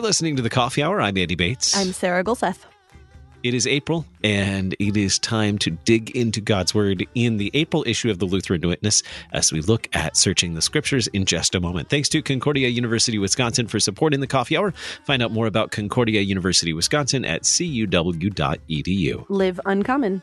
You're listening to the Coffee Hour. I'm Andy Bates. I'm Sarah Gulseth. It is April, and it is time to dig into God's Word in the April issue of the Lutheran Witness as we look at searching the Scriptures in just a moment. Thanks to Concordia University Wisconsin for supporting the Coffee Hour. Find out more about Concordia University Wisconsin at cuw.edu. Live uncommon.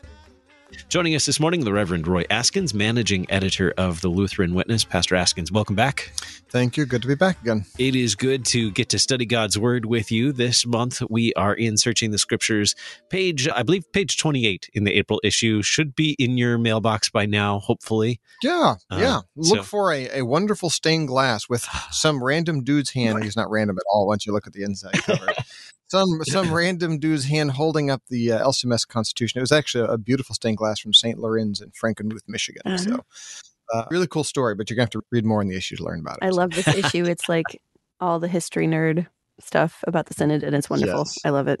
Joining us this morning, the Reverend Roy Askins, managing editor of the Lutheran Witness. Pastor Askins, welcome back. Thank you. Good to be back again. It is good to get to study God's Word with you. This month, we are in Searching the Scriptures, page, I believe, page 28 in the April issue. Should be in your mailbox by now, hopefully. Yeah, uh, yeah. Look so- for a, a wonderful stained glass with some random dude's hand. He's not random at all once you look at the inside cover. some some random dude's hand holding up the uh, LCMS Constitution. It was actually a beautiful stained glass from St. Lorenz in Frankenmuth, Michigan. Uh-huh. So, uh, really cool story. But you're gonna have to read more in the issue to learn about it. I love this issue. It's like all the history nerd stuff about the Synod, and it's wonderful. Yes. I love it.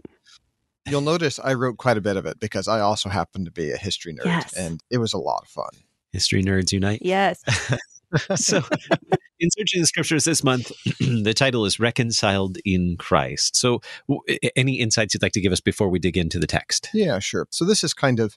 You'll notice I wrote quite a bit of it because I also happen to be a history nerd, Yes. and it was a lot of fun. History Nerds Unite. Yes. so, in searching the scriptures this month, the title is Reconciled in Christ. So, w- any insights you'd like to give us before we dig into the text? Yeah, sure. So this is kind of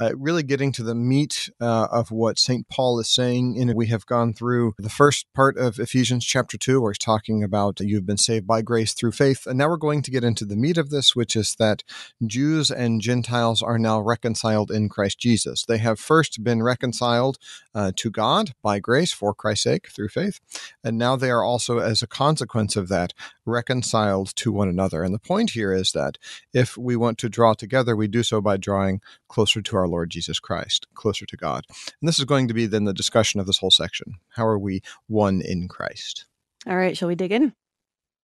uh, really getting to the meat uh, of what St. Paul is saying. And we have gone through the first part of Ephesians chapter 2, where he's talking about you've been saved by grace through faith. And now we're going to get into the meat of this, which is that Jews and Gentiles are now reconciled in Christ Jesus. They have first been reconciled uh, to God by grace for Christ's sake through faith. And now they are also, as a consequence of that, reconciled to one another. And the point here is that if we want to draw together, we do so by drawing closer to our Lord Jesus Christ, closer to God. And this is going to be then the discussion of this whole section. How are we one in Christ? All right. Shall we dig in?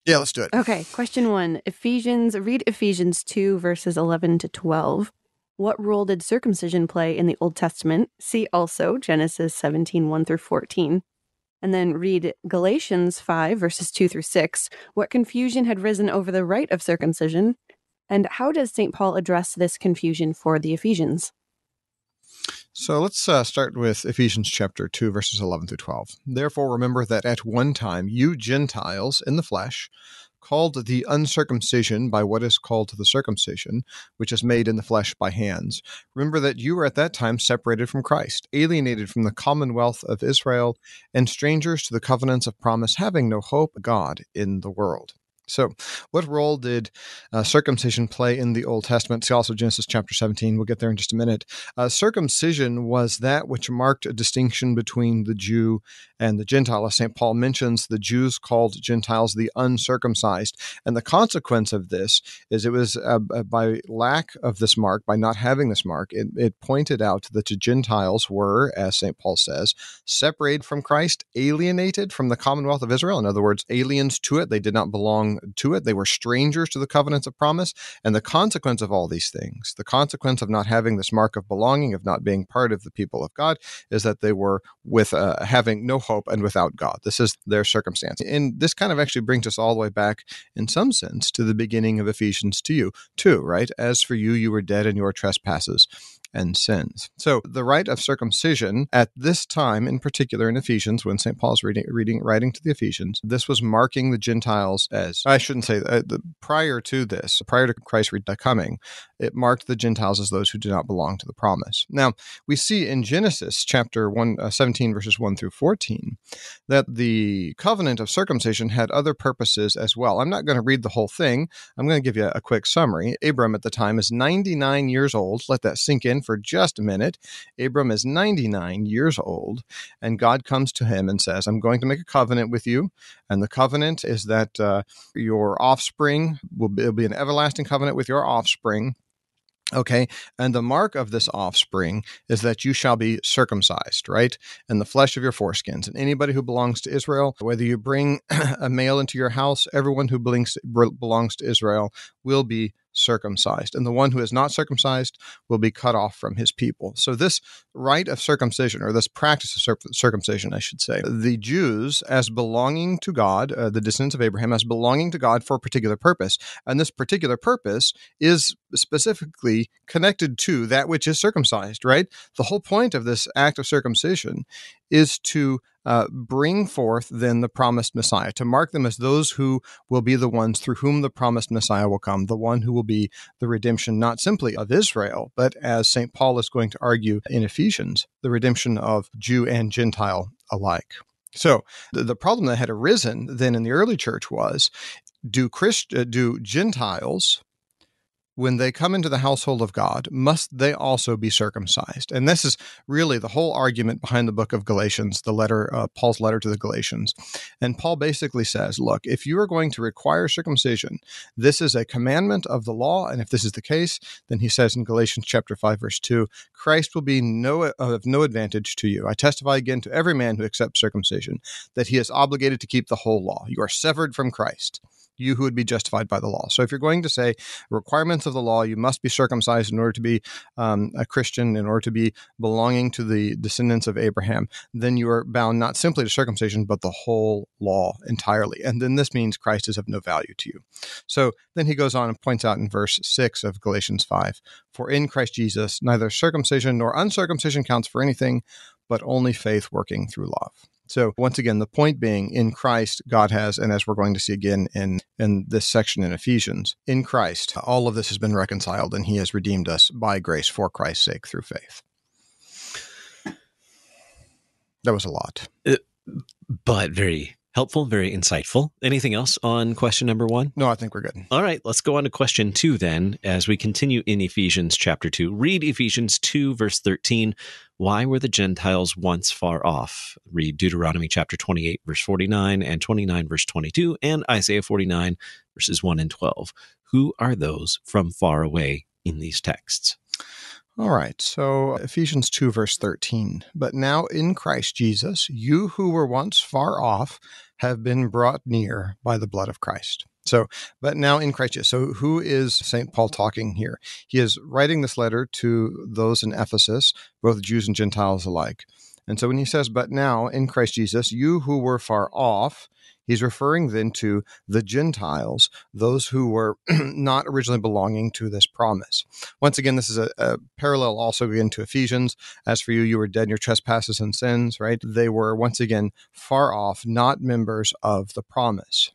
Yeah, let's do it. Okay. Question one Ephesians, read Ephesians 2, verses 11 to 12. What role did circumcision play in the Old Testament? See also Genesis 17, 1 through 14. And then read Galatians 5, verses 2 through 6. What confusion had risen over the rite of circumcision? And how does St. Paul address this confusion for the Ephesians? So let's uh, start with Ephesians chapter 2, verses 11 through 12. Therefore, remember that at one time you Gentiles in the flesh, called the uncircumcision by what is called the circumcision, which is made in the flesh by hands. Remember that you were at that time separated from Christ, alienated from the commonwealth of Israel, and strangers to the covenants of promise, having no hope, God, in the world. So, what role did uh, circumcision play in the Old Testament? See also Genesis chapter 17. We'll get there in just a minute. Uh, circumcision was that which marked a distinction between the Jew and the Gentile. As St. Paul mentions, the Jews called Gentiles the uncircumcised. And the consequence of this is it was uh, by lack of this mark, by not having this mark, it, it pointed out that the Gentiles were, as St. Paul says, separated from Christ, alienated from the commonwealth of Israel. In other words, aliens to it. They did not belong to it. They were strangers to the covenants of promise. And the consequence of all these things, the consequence of not having this mark of belonging, of not being part of the people of God, is that they were with uh, having no hope and without God. This is their circumstance. And this kind of actually brings us all the way back, in some sense, to the beginning of Ephesians 2, too, right? As for you, you were dead in your trespasses and sins. So the rite of circumcision at this time, in particular in Ephesians, when St. Paul's reading, reading writing to the Ephesians, this was marking the Gentiles as I shouldn't say uh, the, prior to this, prior to Christ's coming, it marked the Gentiles as those who did not belong to the promise. Now we see in Genesis chapter one, uh, 17 verses one through fourteen that the covenant of circumcision had other purposes as well. I'm not going to read the whole thing. I'm going to give you a quick summary. Abram at the time is 99 years old. Let that sink in for just a minute. Abram is 99 years old, and God comes to him and says, I'm going to make a covenant with you. And the covenant is that uh, your offspring will be, it'll be an everlasting covenant with your offspring. Okay. And the mark of this offspring is that you shall be circumcised, right? And the flesh of your foreskins. And anybody who belongs to Israel, whether you bring a male into your house, everyone who belongs belongs to Israel will be circumcised. And the one who is not circumcised will be cut off from his people. So, this rite of circumcision, or this practice of circumcision, I should say, the Jews as belonging to God, uh, the descendants of Abraham, as belonging to God for a particular purpose. And this particular purpose is specifically connected to that which is circumcised, right? The whole point of this act of circumcision is to uh, bring forth then the promised Messiah, to mark them as those who will be the ones through whom the promised Messiah will come, the one who will be the redemption not simply of Israel, but as St. Paul is going to argue in Ephesians, the redemption of Jew and Gentile alike. So the, the problem that had arisen then in the early church was do Christ, uh, do Gentiles when they come into the household of God, must they also be circumcised? And this is really the whole argument behind the book of Galatians, the letter, uh, Paul's letter to the Galatians. And Paul basically says, look, if you are going to require circumcision, this is a commandment of the law. And if this is the case, then he says in Galatians chapter 5, verse 2, Christ will be no, of no advantage to you. I testify again to every man who accepts circumcision that he is obligated to keep the whole law. You are severed from Christ you who would be justified by the law. So if you're going to say requirements of the law, you must be circumcised in order to be um, a Christian, in order to be belonging to the descendants of Abraham, then you are bound not simply to circumcision, but the whole law entirely. And then this means Christ is of no value to you. So then he goes on and points out in verse 6 of Galatians 5 For in Christ Jesus, neither circumcision nor uncircumcision counts for anything, but only faith working through love. So once again, the point being in Christ, God has, and as we're going to see again in, in this section in Ephesians, in Christ, all of this has been reconciled and he has redeemed us by grace for Christ's sake through faith. That was a lot. Uh, but very helpful, very insightful. Anything else on question number one? No, I think we're good. All right, let's go on to question two then as we continue in Ephesians chapter two. Read Ephesians 2, verse 13. Why were the Gentiles once far off? Read Deuteronomy chapter 28, verse 49, and 29, verse 22, and Isaiah 49, verses 1 and 12. Who are those from far away in these texts? All right, so Ephesians 2, verse 13. But now in Christ Jesus, you who were once far off have been brought near by the blood of Christ. So, but now in Christ Jesus. So, who is St. Paul talking here? He is writing this letter to those in Ephesus, both Jews and Gentiles alike. And so when he says, But now in Christ Jesus, you who were far off, He's referring then to the Gentiles, those who were not originally belonging to this promise. Once again, this is a, a, parallel also again to Ephesians. As for you, you were dead in your trespasses and sins, right? They were once again far off, not members of the promise.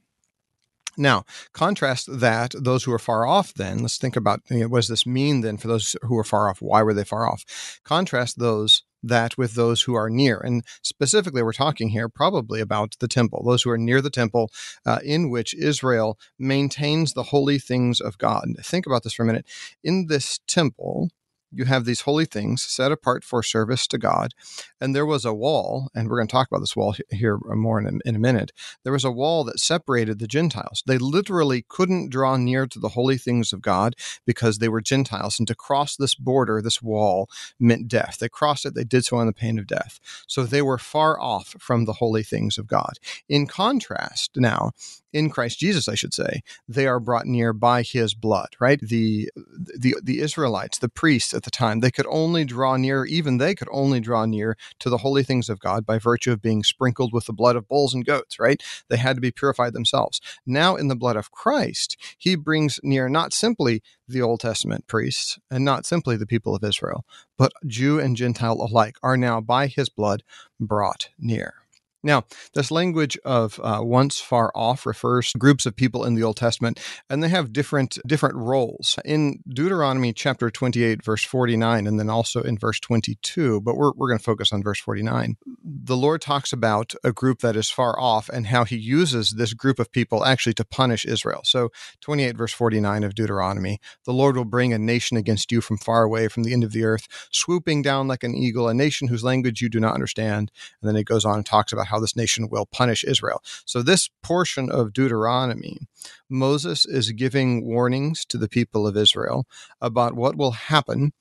Now, contrast that, those who are far off, then, let's think about you know, what does this mean then for those who are far off? Why were they far off? Contrast those that with those who are near. And specifically, we're talking here probably about the temple, those who are near the temple uh, in which Israel maintains the holy things of God. Think about this for a minute. In this temple, you have these holy things set apart for service to God. And there was a wall, and we're going to talk about this wall here more in a, in a minute. There was a wall that separated the Gentiles. They literally couldn't draw near to the holy things of God because they were Gentiles. And to cross this border, this wall, meant death. They crossed it, they did so on the pain of death. So they were far off from the holy things of God. In contrast, now, in Christ Jesus, I should say, they are brought near by his blood, right? The, the, the Israelites, the priests at the time, they could only draw near, even they could only draw near to the holy things of God by virtue of being sprinkled with the blood of bulls and goats, right? They had to be purified themselves. Now, in the blood of Christ, he brings near not simply the Old Testament priests and not simply the people of Israel, but Jew and Gentile alike are now by his blood brought near. Now, this language of uh, once far off refers to groups of people in the Old Testament, and they have different different roles. In Deuteronomy chapter 28, verse 49, and then also in verse 22, but we're, we're going to focus on verse 49. The Lord talks about a group that is far off and how he uses this group of people actually to punish Israel. So, 28, verse 49 of Deuteronomy, the Lord will bring a nation against you from far away, from the end of the earth, swooping down like an eagle, a nation whose language you do not understand. And then it goes on and talks about how how this nation will punish Israel. So, this portion of Deuteronomy, Moses is giving warnings to the people of Israel about what will happen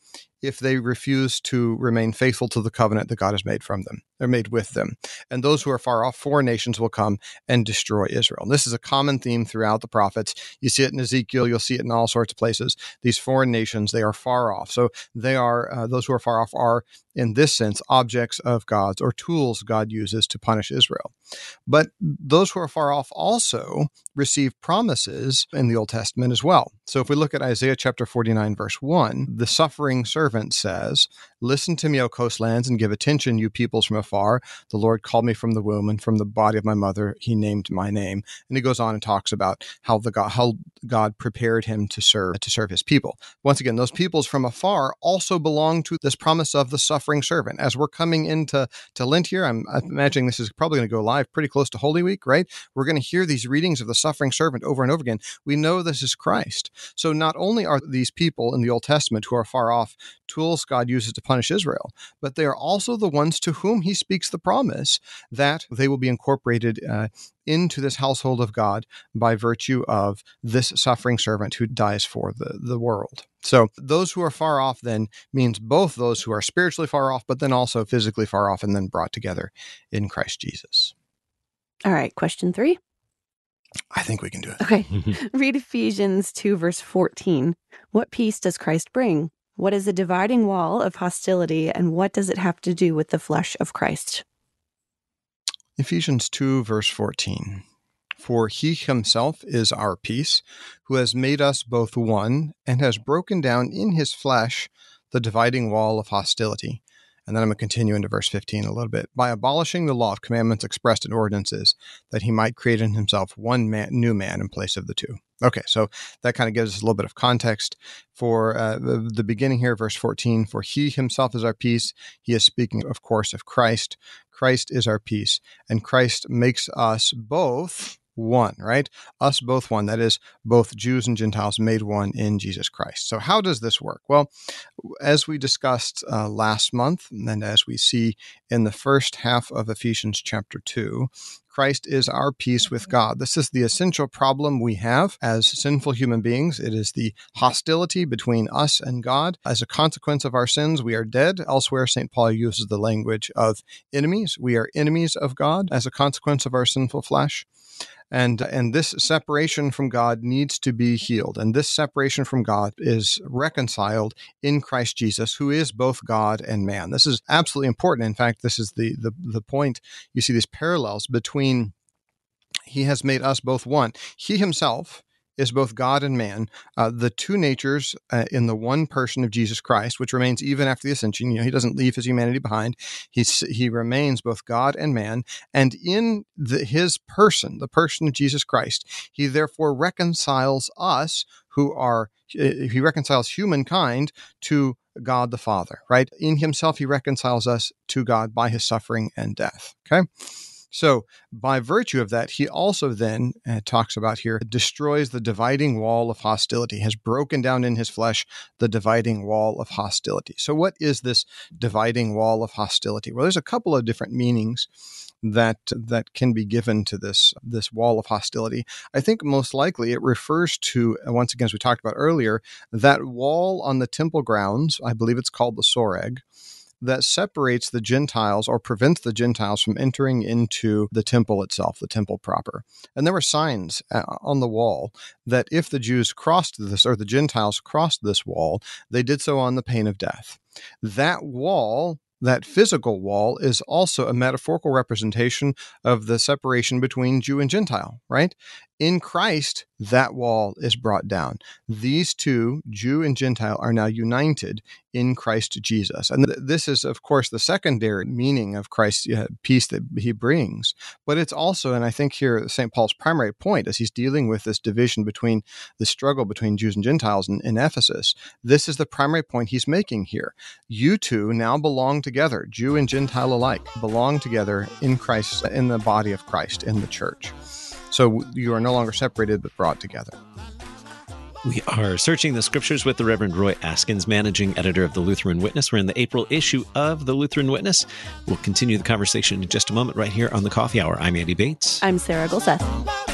if they refuse to remain faithful to the covenant that God has made from them or made with them. And those who are far off, foreign nations will come and destroy Israel. And this is a common theme throughout the prophets. You see it in Ezekiel, you'll see it in all sorts of places. These foreign nations, they are far off. So they are, uh, those who are far off are, in this sense, objects of God's or tools God uses to punish Israel. But those who are far off also receive promises in the Old Testament as well. So if we look at Isaiah chapter 49, verse 1, the suffering servant says, Listen to me, O coastlands, and give attention, you peoples from afar. The Lord called me from the womb, and from the body of my mother he named my name. And he goes on and talks about how the God, how God prepared him to serve to serve his people. Once again, those peoples from afar also belong to this promise of the suffering servant. As we're coming into to Lent here, I'm imagining this is probably going to go live pretty close to Holy Week, right? We're going to hear these readings of the suffering servant over and over again. We know this is Christ. So not only are these people in the Old Testament who are far off tools God uses to punish Israel, but they are also the ones to whom he speaks the promise that they will be incorporated uh, into this household of God by virtue of this suffering servant who dies for the, the world. So those who are far off then means both those who are spiritually far off, but then also physically far off and then brought together in Christ Jesus. All right, question three. I think we can do it. Okay. Read Ephesians 2, verse 14. What peace does Christ bring? What is the dividing wall of hostility, and what does it have to do with the flesh of Christ? Ephesians 2, verse 14. For he himself is our peace, who has made us both one, and has broken down in his flesh the dividing wall of hostility. And then I'm going to continue into verse 15 a little bit. By abolishing the law of commandments expressed in ordinances, that he might create in himself one man, new man in place of the two. Okay, so that kind of gives us a little bit of context for uh, the, the beginning here, verse 14. For he himself is our peace. He is speaking, of course, of Christ. Christ is our peace, and Christ makes us both one, right? Us both one. That is, both Jews and Gentiles made one in Jesus Christ. So, how does this work? Well, as we discussed uh, last month, and as we see in the first half of Ephesians chapter 2, Christ is our peace with God. This is the essential problem we have as sinful human beings. It is the hostility between us and God. As a consequence of our sins, we are dead. Elsewhere, St. Paul uses the language of enemies. We are enemies of God as a consequence of our sinful flesh and and this separation from God needs to be healed. And this separation from God is reconciled in Christ Jesus who is both God and man. This is absolutely important. In fact this is the the, the point. You see these parallels between he has made us both one. He himself is both God and man, uh, the two natures uh, in the one person of Jesus Christ, which remains even after the ascension. You know, he doesn't leave his humanity behind. He's, he remains both God and man. And in the, his person, the person of Jesus Christ, he therefore reconciles us who are, uh, he reconciles humankind to God the Father, right? In himself, he reconciles us to God by his suffering and death. Okay. So, by virtue of that, he also then uh, talks about here destroys the dividing wall of hostility, has broken down in his flesh the dividing wall of hostility. So, what is this dividing wall of hostility? Well, there's a couple of different meanings that that can be given to this this wall of hostility. I think most likely it refers to once again as we talked about earlier that wall on the temple grounds. I believe it's called the Soreg that separates the Gentiles or prevents the Gentiles from entering into the temple itself, the temple proper. And there were signs uh, on the wall that if the Jews crossed this or the Gentiles crossed this wall, they did so on the pain of death. That wall that physical wall is also a metaphorical representation of the separation between Jew and Gentile, right? In Christ, that wall is brought down. These two, Jew and Gentile, are now united in Christ Jesus. And th- this is, of course, the secondary meaning of Christ's uh, peace that he brings. But it's also, and I think here St. Paul's primary point as he's dealing with this division between the struggle between Jews and Gentiles in, in Ephesus, this is the primary point he's making here. You two now belong together, Jew and Gentile alike, belong together in Christ, in the body of Christ, in the church. So you are no longer separated but brought together. We are searching the scriptures with the Reverend Roy Askins, managing editor of the Lutheran Witness. We're in the April issue of the Lutheran Witness. We'll continue the conversation in just a moment, right here on the Coffee Hour. I'm Andy Bates. I'm Sarah Gulseth.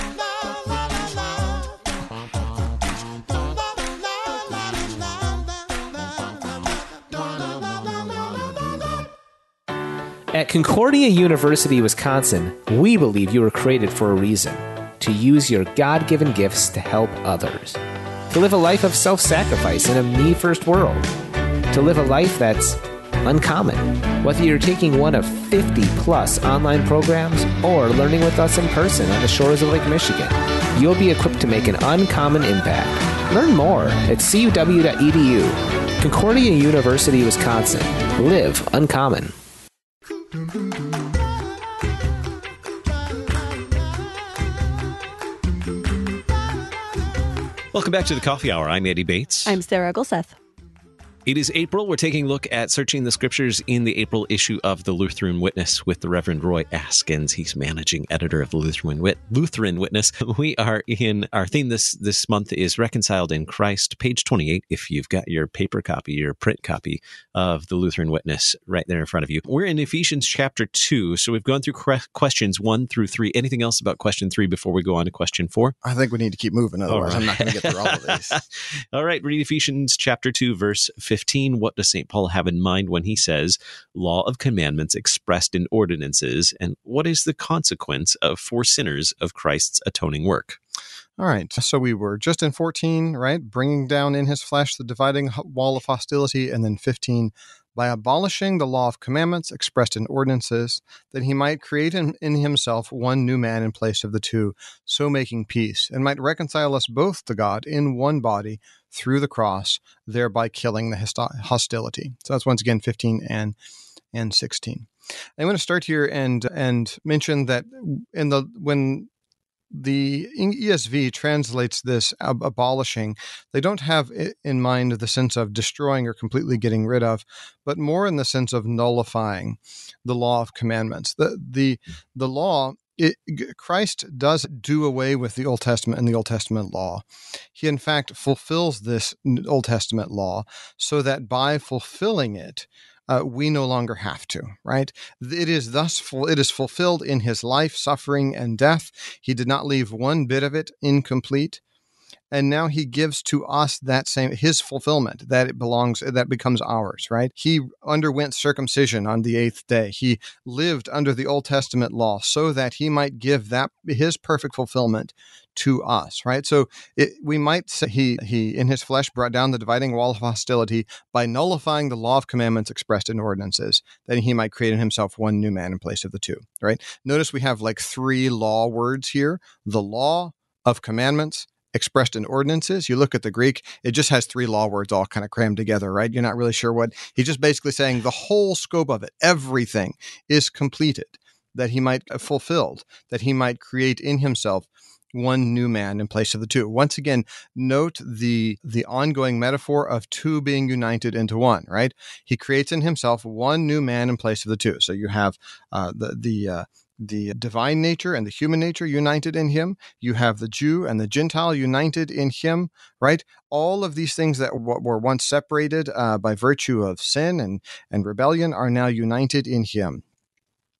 At Concordia University, Wisconsin, we believe you were created for a reason to use your God given gifts to help others, to live a life of self sacrifice in a me first world, to live a life that's uncommon. Whether you're taking one of 50 plus online programs or learning with us in person on the shores of Lake Michigan, you'll be equipped to make an uncommon impact. Learn more at cuw.edu Concordia University, Wisconsin. Live uncommon. Welcome back to the Coffee Hour. I'm Andy Bates. I'm Sarah Gulseth. It is April. We're taking a look at searching the scriptures in the April issue of the Lutheran Witness with the Reverend Roy Askins. He's managing editor of the Lutheran, Wit- Lutheran Witness. We are in our theme this this month is reconciled in Christ, page 28. If you've got your paper copy, your print copy of the Lutheran Witness right there in front of you. We're in Ephesians chapter 2. So we've gone through questions 1 through 3. Anything else about question 3 before we go on to question 4? I think we need to keep moving otherwise right. I'm not going to get through all of these. all right, read Ephesians chapter 2 verse 15, what does St. Paul have in mind when he says law of commandments expressed in ordinances? And what is the consequence of for sinners of Christ's atoning work? All right. So we were just in 14, right? Bringing down in his flesh the dividing wall of hostility. And then 15, by abolishing the law of commandments expressed in ordinances, that he might create in, in, himself one new man in place of the two, so making peace, and might reconcile us both to God in one body through the cross, thereby killing the hostility. So that's once again 15 and and 16. I'm going to start here and and mention that in the when the ESV translates this ab- abolishing. They don't have in mind the sense of destroying or completely getting rid of, but more in the sense of nullifying the law of commandments. The the hmm. the law it, Christ does do away with the Old Testament and the Old Testament law. He, in fact, fulfills this Old Testament law so that by fulfilling it, uh, we no longer have to, right? It is thus full, it is fulfilled in his life, suffering, and death. He did not leave one bit of it incomplete and now he gives to us that same his fulfillment that it belongs that becomes ours right he underwent circumcision on the eighth day he lived under the old testament law so that he might give that his perfect fulfillment to us right so it, we might say he he in his flesh brought down the dividing wall of hostility by nullifying the law of commandments expressed in ordinances that he might create in himself one new man in place of the two right notice we have like three law words here the law of commandments expressed in ordinances. You look at the Greek, it just has three law words all kind of crammed together, right? You're not really sure what he's just basically saying the whole scope of it, everything is completed that he might have fulfilled, that he might create in himself one new man in place of the two. Once again, note the the ongoing metaphor of two being united into one. Right? He creates in himself one new man in place of the two. So you have uh, the the uh, the divine nature and the human nature united in him. You have the Jew and the Gentile united in him, right? All of these things that were once separated uh, by virtue of sin and, and rebellion are now united in him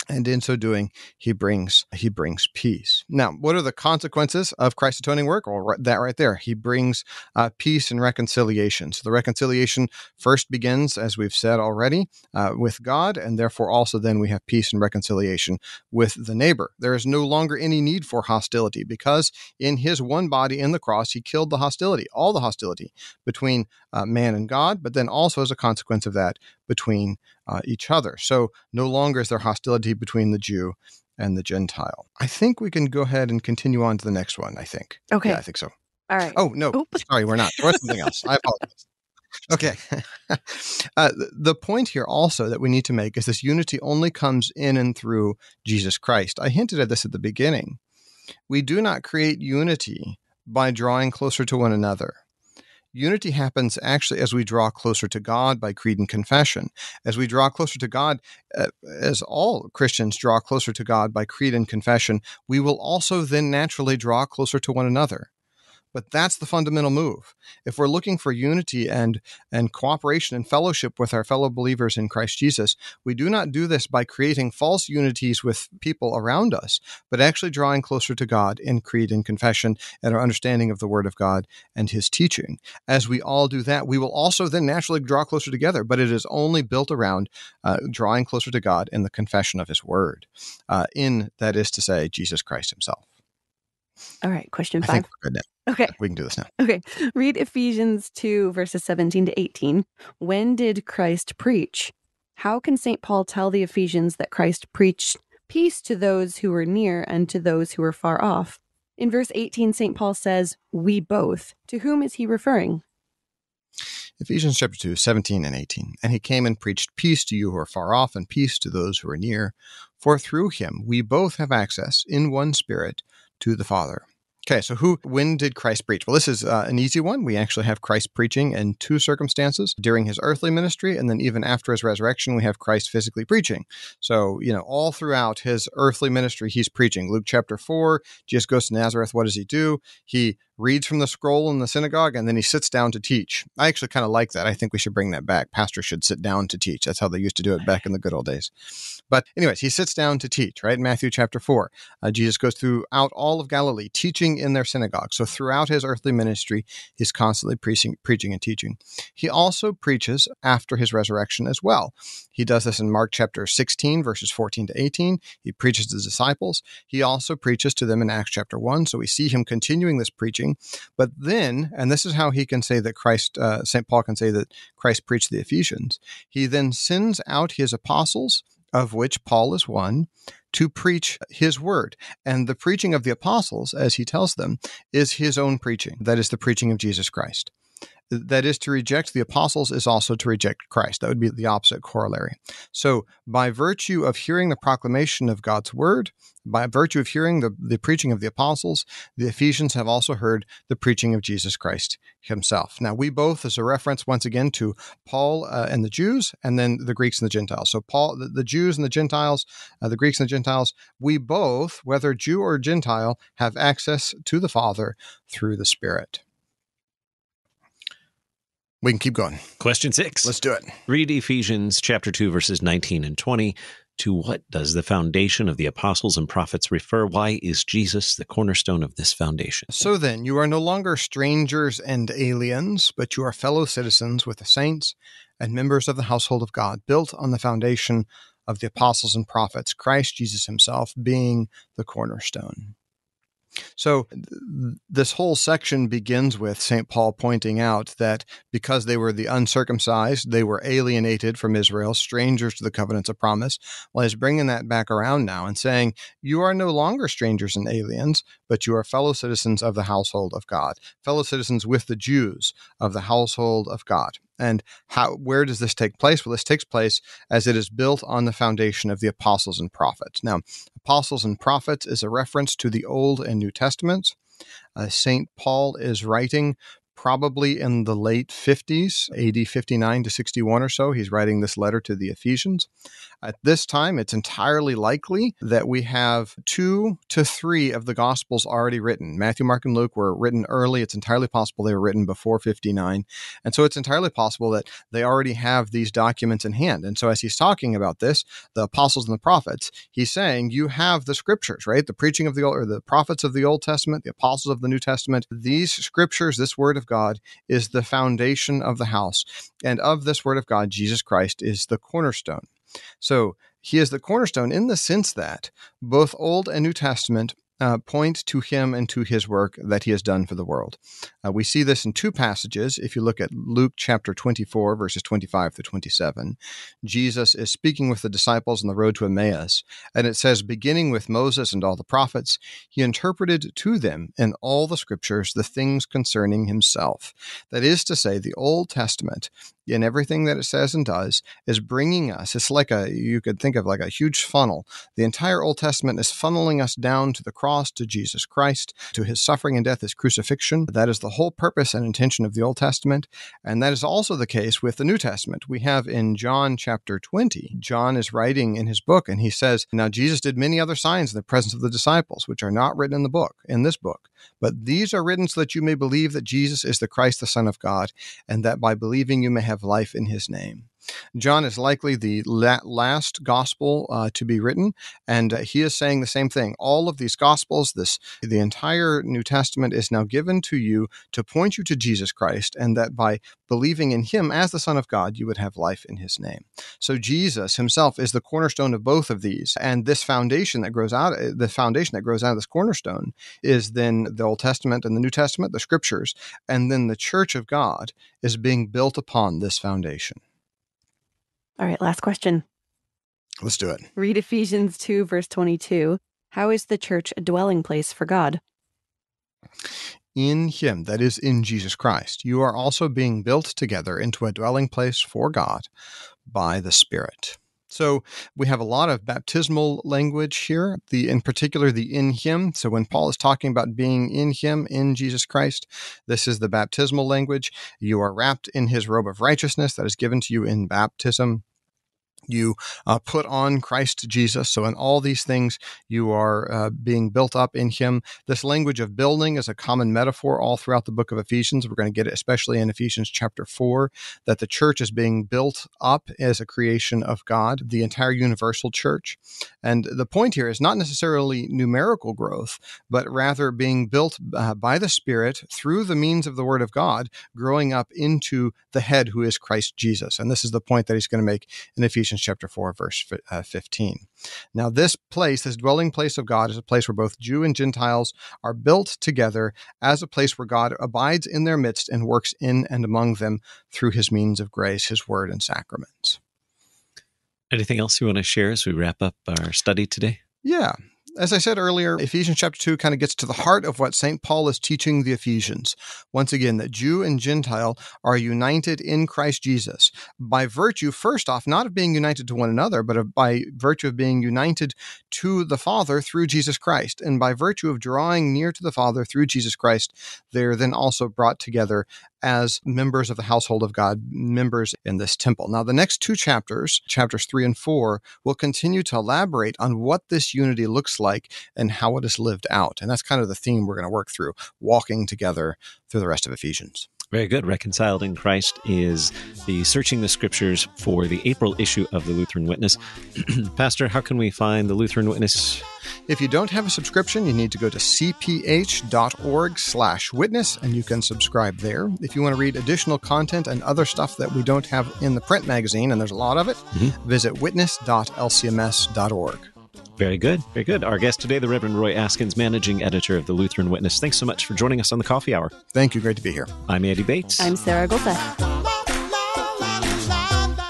and in so doing he brings he brings peace. Now what are the consequences of christ's atoning work? Well that right there. He brings uh, peace and reconciliation. So the reconciliation first begins as we've said already uh, with god and therefore also then we have peace and reconciliation with the neighbor. There is no longer any need for hostility because in his one body in the cross he killed the hostility all the hostility between uh, man and god but then also as a consequence of that between uh, each other. So no longer is there hostility between the Jew and the Gentile. I think we can go ahead and continue on to the next one. I think. Okay. Yeah, I think so. All right. Oh no, Oops. sorry, we're not. Or something else. I apologize. Okay. uh, the point here also that we need to make is this unity only comes in and through Jesus Christ. I hinted at this at the beginning. We do not create unity by drawing closer to one another. Unity happens actually as we draw closer to God by creed and confession. As we draw closer to God, uh, as all Christians draw closer to God by creed and confession, we will also then naturally draw closer to one another. But that's the fundamental move. If we're looking for unity and, and cooperation and fellowship with our fellow believers in Christ Jesus, we do not do this by creating false unities with people around us, but actually drawing closer to God in creed and confession and our understanding of the Word of God and His teaching. As we all do that, we will also then naturally draw closer together, but it is only built around uh, drawing closer to God in the confession of His Word, uh, in, that is to say, Jesus Christ Himself. All right, question five. Okay. We can do this now. Okay. Read Ephesians 2, verses 17 to 18. When did Christ preach? How can St. Paul tell the Ephesians that Christ preached peace to those who were near and to those who were far off? In verse 18, St. Paul says, We both. To whom is he referring? Ephesians chapter 2, 17 and 18. And he came and preached peace to you who are far off and peace to those who are near. For through him we both have access in one spirit to the Father. Okay, so who, when did Christ preach? Well, this is uh, an easy one. We actually have Christ preaching in two circumstances during his earthly ministry, and then even after his resurrection, we have Christ physically preaching. So, you know, all throughout his earthly ministry, he's preaching. Luke chapter 4, Jesus goes to Nazareth. What does he do? He reads from the scroll in the synagogue, and then he sits down to teach. I actually kind of like that. I think we should bring that back. Pastors should sit down to teach. That's how they used to do it back in the good old days. But, anyways, he sits down to teach, right? Matthew chapter 4. Uh, Jesus goes throughout all of Galilee, teaching in their synagogue. So, throughout his earthly ministry, he's constantly preaching, preaching and teaching. He also preaches after his resurrection as well. He does this in Mark chapter 16, verses 14 to 18. He preaches to the disciples. He also preaches to them in Acts chapter 1. So, we see him continuing this preaching. But then, and this is how he can say that Christ, uh, St. Paul can say that Christ preached the Ephesians, he then sends out his apostles of which Paul is one, to preach his word. And the preaching of the apostles, as he tells them, is his own preaching. That is the preaching of Jesus Christ that is to reject the apostles is also to reject Christ. That would be the opposite corollary. So, by virtue of hearing the proclamation of God's word, by virtue of hearing the, the preaching of the apostles, the Ephesians have also heard the preaching of Jesus Christ himself. Now, we both, as a reference once again to Paul uh, and the Jews, and then the Greeks and the Gentiles. So, Paul, the, the Jews and the Gentiles, uh, the Greeks and the Gentiles, we both, whether Jew or Gentile, have access to the Father through the Spirit. We can keep going. Question six. Let's do it. Read Ephesians chapter 2, verses 19 and 20. To what does the foundation of the apostles and prophets refer? Why is Jesus the cornerstone of this foundation? So then, you are no longer strangers and aliens, but you are fellow citizens with the saints and members of the household of God, built on the foundation of the apostles and prophets, Christ Jesus himself being the cornerstone. So, this whole section begins with St. Paul pointing out that because they were the uncircumcised, they were alienated from Israel, strangers to the covenants of promise. Well, he's bringing that back around now and saying, You are no longer strangers and aliens, but you are fellow citizens of the household of God, fellow citizens with the Jews of the household of God. And how where does this take place? Well, this takes place as it is built on the foundation of the apostles and prophets. Now, apostles and prophets is a reference to the Old and New Testaments. Uh, St. Paul is writing probably in the late 50s, AD 59 to 61 or so. He's writing this letter to the Ephesians. At this time, it's entirely likely that we have two to three of the Gospels already written. Matthew, Mark, and Luke were written early. It's entirely possible they were written before 59. And so it's entirely possible that they already have these documents in hand. And so as he's talking about this, the apostles and the prophets, he's saying, you have the scriptures, right? The preaching of the Old, or the prophets of the Old Testament, the apostles of the New Testament. These scriptures, this word of God, is the foundation of the house. And of this word of God, Jesus Christ is the cornerstone. So he is the cornerstone in the sense that both Old and New Testament uh, point to him and to his work that he has done for the world. Uh, we see this in two passages. If you look at Luke chapter 24, verses 25 to 27, Jesus is speaking with the disciples on the road to Emmaus, and it says, beginning with Moses and all the prophets, he interpreted to them in all the scriptures the things concerning himself. That is to say, the Old Testament in everything that it says and does is bringing us it's like a you could think of like a huge funnel. The entire old testament is funneling us down to the cross to jesus christ to his suffering and death his crucifixion. That is the whole purpose and intention of the old testament. And that is also the case with the new testament. We have in john chapter 20 john is writing in his book and he says now jesus did many other signs in the presence of the disciples which are not written in the book in this book but these are written so that you may believe that jesus is the christ the son of god and that by believing you may have life in his name. John is likely the last gospel uh, to be written, and uh, he is saying the same thing. All of these gospels, this the entire New Testament is now given to you to point you to Jesus Christ, and that by believing in Him as the Son of God, you would have life in His name. So Jesus Himself is the cornerstone of both of these, and this foundation that grows out, the foundation that grows out of this cornerstone, is then the Old Testament and the New Testament, the Scriptures, and then the Church of God is being built upon this foundation. All right, last question. Let's do it. Read Ephesians 2, verse 22. How is the church a dwelling place for God? in Him, that is, in Jesus Christ, you are also being built together into a dwelling place for God by the Spirit. So we have a lot of baptismal language here, the in particular the in him. So when Paul is talking about being in him in Jesus Christ, this is the baptismal language. You are wrapped in his robe of righteousness that is given to you in baptism you uh, put on Christ Jesus. So, in all these things, you are uh, being built up in Him. This language of building is a common metaphor all throughout the book of Ephesians. We're going to get it, especially in Ephesians chapter 4, that the church is being built up as a creation of God, the entire universal church. And the point here is not necessarily numerical growth, but rather being built uh, by the Spirit through the means of the Word of God, growing up into the head who is Christ Jesus. And this is the point that he's going to make in Ephesians chapter 4, verse uh, 15. Now, this place, this dwelling place of God, is a place where both Jew and Gentiles are built together as a place where God abides in their midst and works in and among them through his means of grace, his word, and sacraments. Anything else you want to share as we wrap up our study today? Yeah as I said earlier, Ephesians chapter 2 kind of gets to the heart of what St. Paul is teaching the Ephesians. Once again, that Jew and Gentile are united in Christ Jesus by virtue, first off, not of being united to one another, but of, by virtue of being united to the Father through Jesus Christ. And by virtue of drawing near to the Father through Jesus Christ, they're then also brought together as members of the household of God, members in this temple. Now, the next two chapters, chapters three and four, will continue to elaborate on what this unity looks like and how it is lived out. And that's kind of the theme we're going to work through, walking together through the rest of Ephesians. Very good. Reconciled in Christ is the Searching the Scriptures for the April issue of the Lutheran Witness. Pastor, how can we find the Lutheran Witness? If you don't have a subscription, you need to go to cph.org slash witness and you can subscribe there. If you want to read additional content and other stuff that we don't have in the print magazine, and there's a lot of it, mm-hmm. visit witness.lcms.org. Very good. Very good. Our guest today, the Reverend Roy Askins, managing editor of the Lutheran Witness. Thanks so much for joining us on the coffee hour. Thank you. Great to be here. I'm Andy Bates. I'm Sarah Gulseth.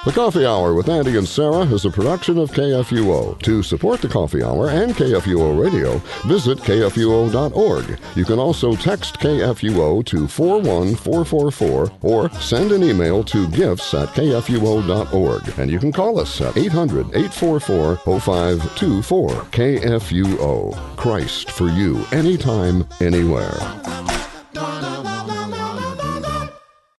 The Coffee Hour with Andy and Sarah is a production of KFUO. To support the Coffee Hour and KFUO Radio, visit kfuo.org. You can also text KFUO to 41444 or send an email to gifts at kfuo.org. And you can call us at 800 844 0524. KFUO. Christ for you, anytime, anywhere.